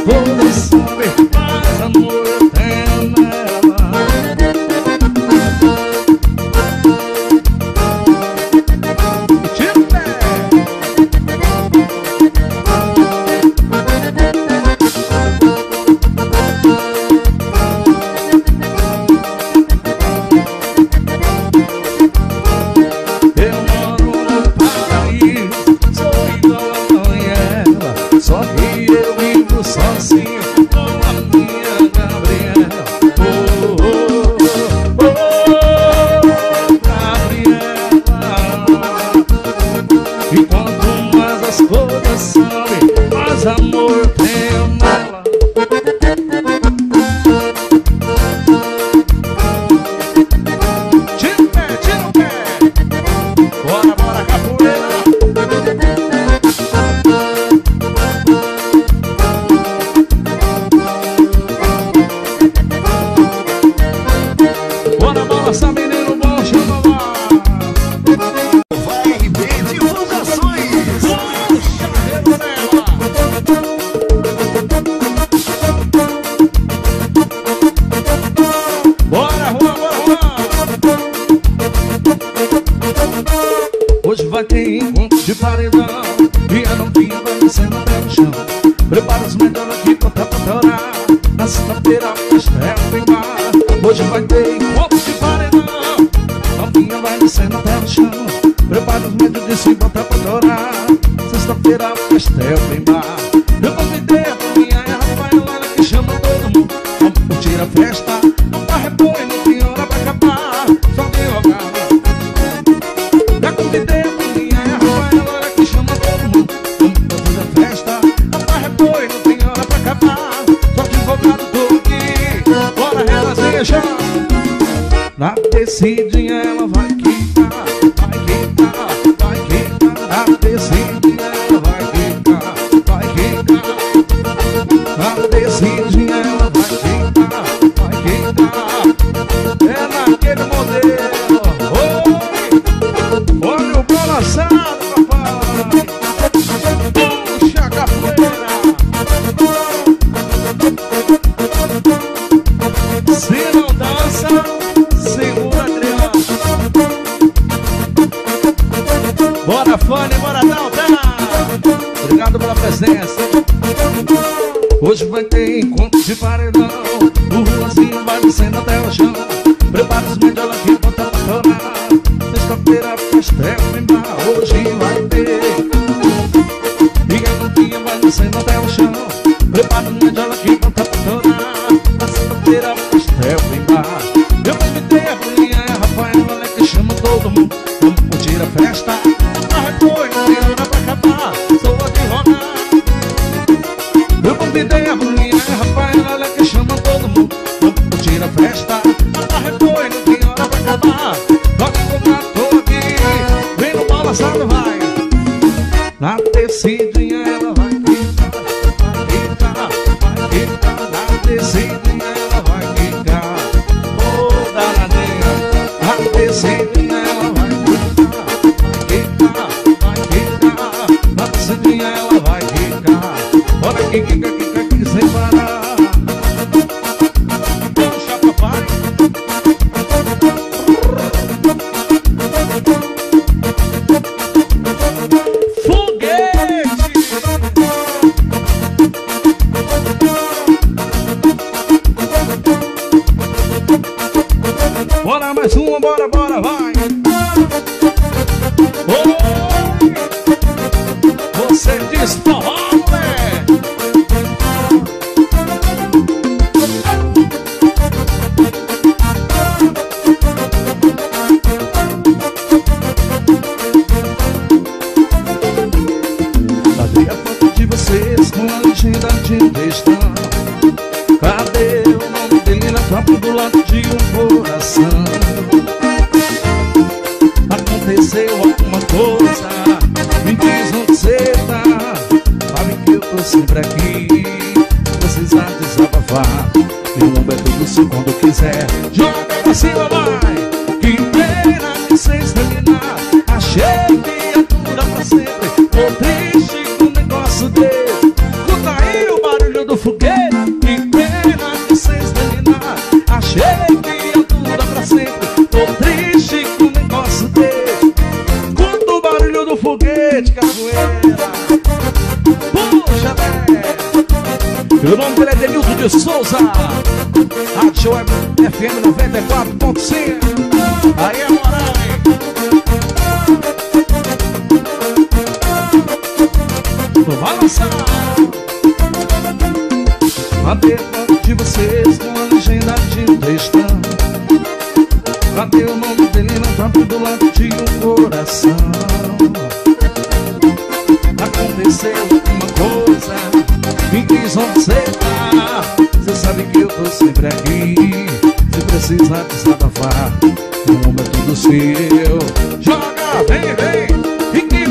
Quanto Mas amor vi a foto de vocês com a legenda de um textão Cadê o nome dele na capa do lado de um coração? Aconteceu alguma coisa, me diz onde cê tá. Sabe que eu tô sempre aqui, sabe desabafar. Meu ombro é todo seu quando quiser, joga pra cima vai. Meu nome dele é Denildo de Souza. Rádio FM 94.5. Aí é moral, hein? Vamos lançar. A de vocês numa legenda de textão. Cadê o nome dele na própria do lado de um coração? Aconteceu uma coisa me diz onde você tá Você sabe que eu tô sempre aqui. Se precisar desabafar O mundo é tudo seu. Joga, vem, vem E quem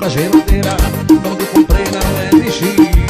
da geladeira Quando comprei na LX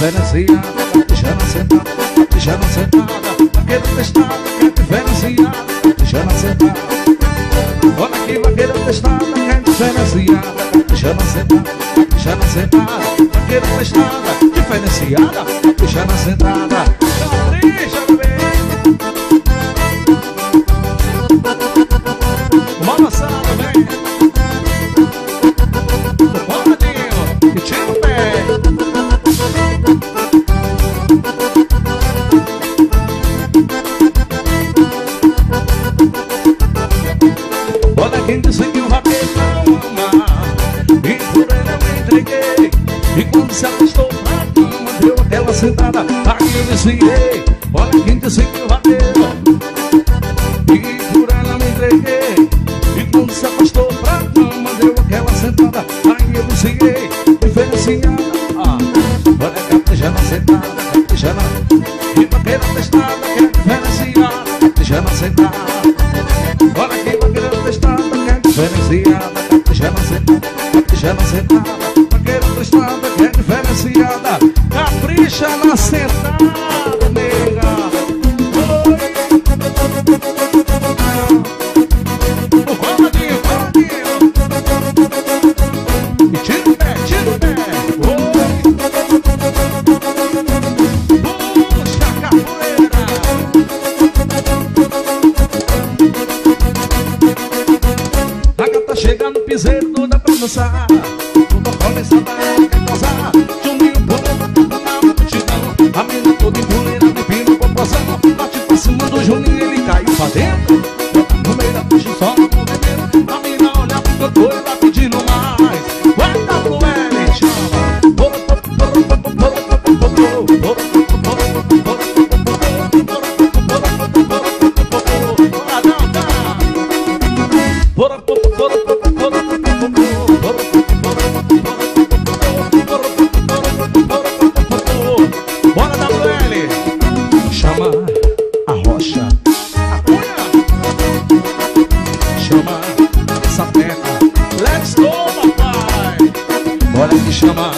Já tijana sentada, tijana sentada, vaqueira testada, crente veneziana, tijana sentada. Olha aqui, vaqueira testada, crente veneziana, tijana sentada, tijana sentada. olha quem conseguiu bateu. E por ela me entreguei, e quando se afastou pra cama, deu aquela sentada. Aí eu consegui, diferenciada. Ah, olha a capricha na sentada, capricha na. E bater na testada, que é diferenciada, já na sentada. Olha que bater na testada, que é diferenciada, já na sentada, já na sentada. Bater na testada, que é diferenciada, capricha na sentada. sabe me chamar.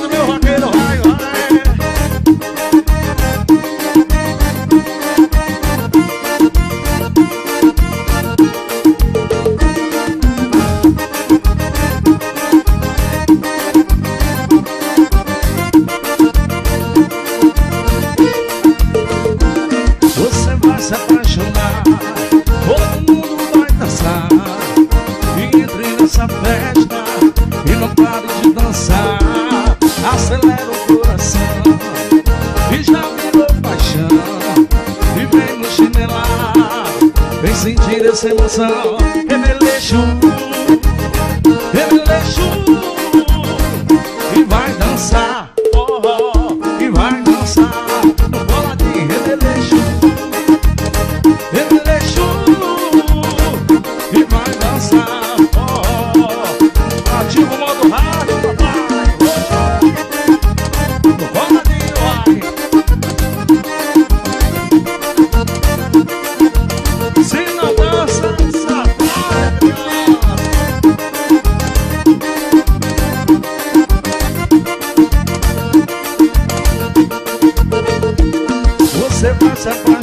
no meu Revelation é Revelation é Some.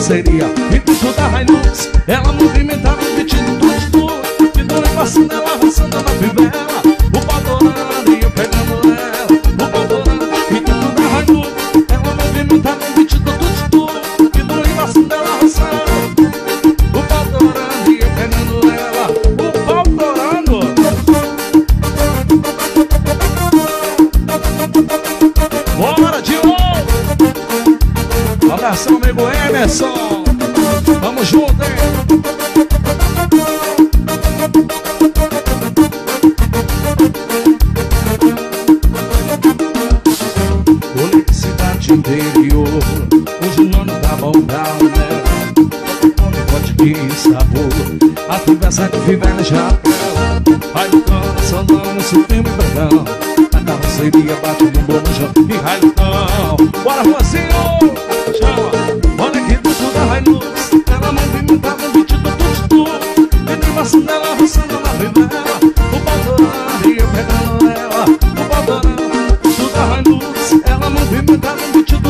parceria. E tu da Hilux Ela movimentava o pedido do estudo E dona Fascina ela tem sabor. A conversa que vive no Japão Raio cana, solão, setembro e verão A carroceria bate no bom no chão E raio cão, bora Juanzinho Chama, olha que bicho da Hilux. Ela movimenta no beat do tutu Entre vacina, ela roçando na vivela O baldonar e eu pegando ela. O baldonar, tudo da Hilux. Ela movimenta no beat do